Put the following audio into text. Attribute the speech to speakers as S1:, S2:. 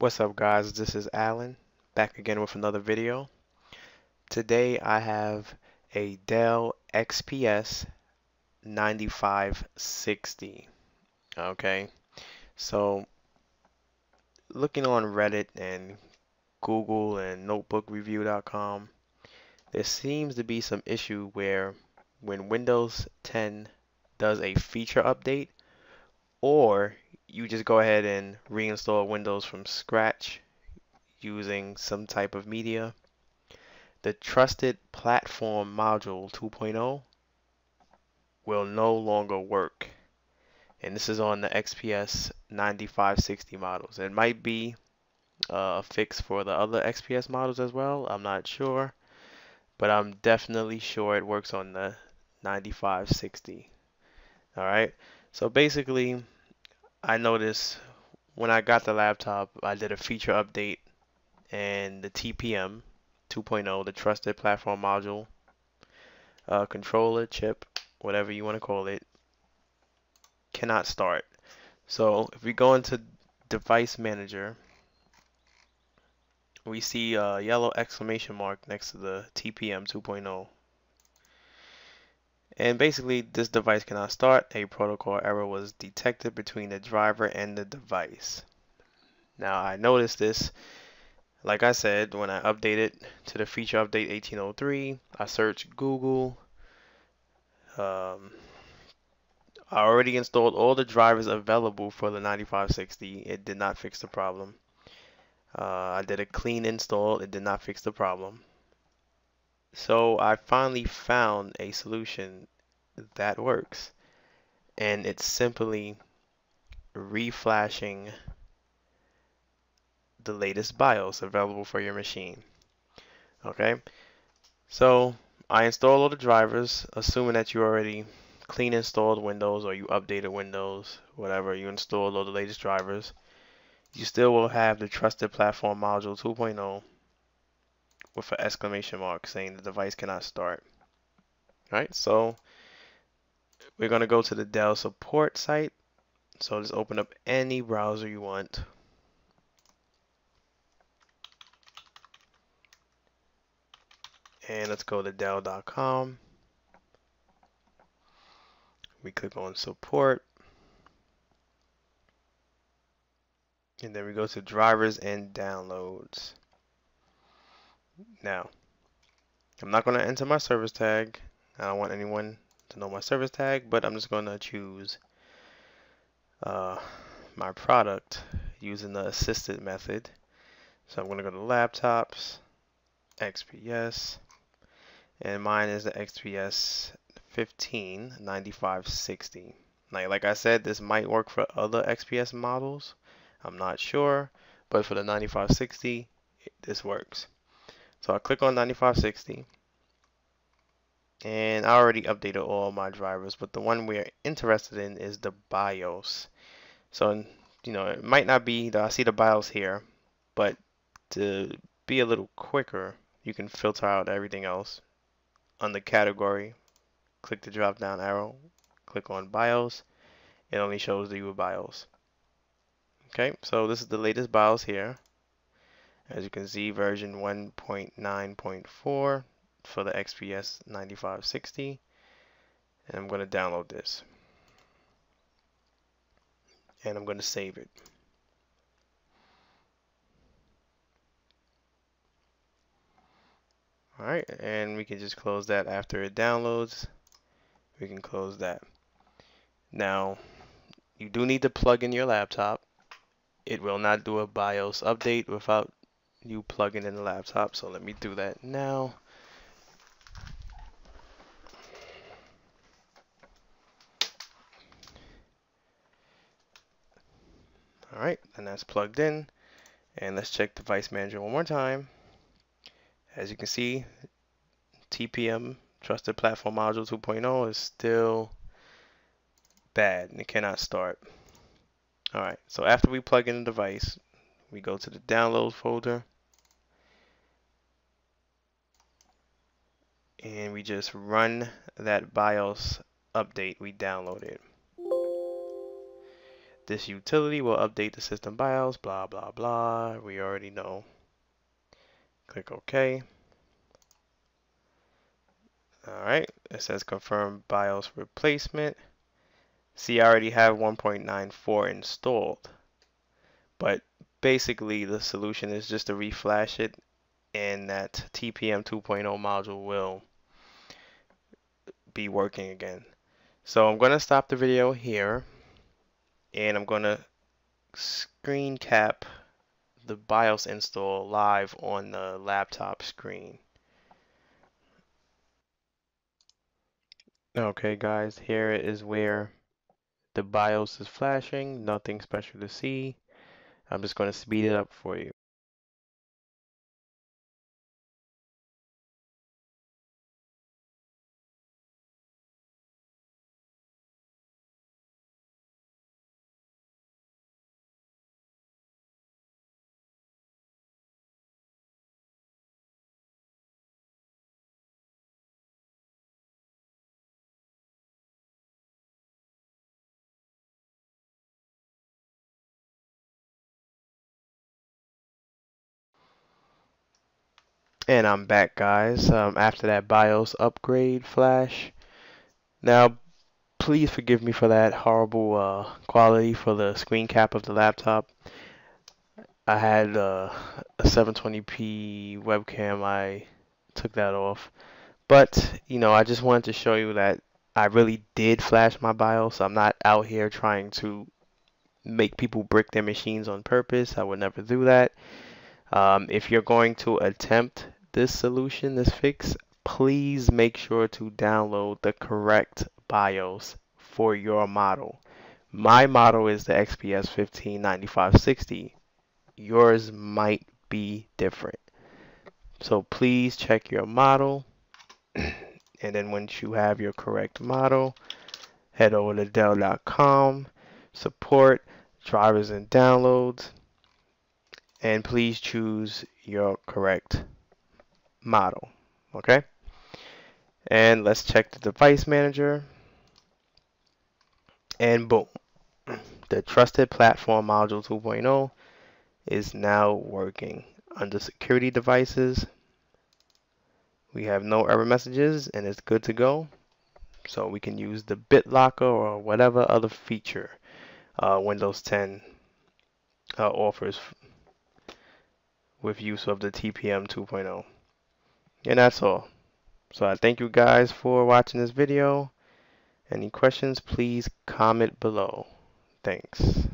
S1: What's up guys, this is Allen, back again with another video. Today I have a Dell XPS 9560. Okay, so looking on Reddit and Google and notebookreview.com, there seems to be some issue where when Windows 10 does a feature update or you just go ahead and reinstall Windows from scratch using some type of media. The Trusted Platform Module 2.0 will no longer work. And this is on the XPS 9560 models. It might be uh, a fix for the other XPS models as well. I'm not sure. But I'm definitely sure it works on the 9560. Alright. So basically, I noticed when I got the laptop, I did a feature update and the TPM 2.0, the Trusted Platform Module, uh, controller, chip, whatever you want to call it, cannot start. So if we go into Device Manager, we see a yellow exclamation mark next to the TPM 2.0 and basically, this device cannot start. A protocol error was detected between the driver and the device. Now, I noticed this, like I said, when I updated to the feature update 1803, I searched Google. Um, I already installed all the drivers available for the 9560. It did not fix the problem. Uh, I did a clean install. It did not fix the problem. So I finally found a solution that works. And it's simply reflashing the latest BIOS available for your machine. Okay, so I installed all the drivers, assuming that you already clean installed Windows or you updated Windows, whatever, you installed all the latest drivers. You still will have the Trusted Platform Module 2.0 with an exclamation mark saying the device cannot start. Alright, so we're going to go to the Dell support site. So just open up any browser you want. And let's go to Dell.com. We click on support. And then we go to drivers and downloads. Now, I'm not going to enter my service tag. I don't want anyone to know my service tag, but I'm just going to choose uh, my product using the assisted method. So I'm going to go to laptops, XPS, and mine is the XPS 15 9560. Now, like I said, this might work for other XPS models. I'm not sure, but for the 9560, this works. So I click on 9560 and I already updated all my drivers but the one we're interested in is the BIOS. So you know it might not be the, I see the BIOS here but to be a little quicker you can filter out everything else. The category click the drop down arrow click on BIOS it only shows the BIOS. Okay so this is the latest BIOS here as you can see version 1.9.4 for the XPS 9560 and I'm going to download this and I'm going to save it. Alright, and we can just close that after it downloads. We can close that. Now, you do need to plug in your laptop. It will not do a BIOS update without you plugging in the laptop, so let me do that now. Alright, and that's plugged in. And let's check Device Manager one more time. As you can see, TPM, Trusted Platform Module 2.0 is still bad and it cannot start. Alright, so after we plug in the device, we go to the download folder. And we just run that BIOS update we downloaded. This utility will update the system BIOS, blah, blah, blah. We already know. Click OK. Alright, it says confirm BIOS replacement. See, I already have 1.94 installed. But basically, the solution is just to reflash it and that TPM 2.0 module will be working again. So I'm going to stop the video here and I'm going to screen cap the BIOS install live on the laptop screen. Okay guys, here is where the BIOS is flashing, nothing special to see. I'm just going to speed it up for you. And I'm back guys um, after that BIOS upgrade flash. Now please forgive me for that horrible uh, quality for the screen cap of the laptop. I had uh, a 720p webcam, I took that off. But, you know, I just wanted to show you that I really did flash my BIOS. I'm not out here trying to make people brick their machines on purpose. I would never do that. Um, if you're going to attempt this solution, this fix, please make sure to download the correct BIOS for your model. My model is the XPS 15 9560. Yours might be different. So please check your model. and then once you have your correct model, head over to Dell.com, support, drivers and downloads, and please choose your correct model. Okay? And let's check the device manager. And boom. The trusted platform module 2.0 is now working. Under security devices, we have no error messages and it's good to go. So we can use the BitLocker or whatever other feature uh, Windows 10 uh, offers with use of the TPM 2.0. And that's all. So I thank you guys for watching this video. Any questions, please comment below. Thanks.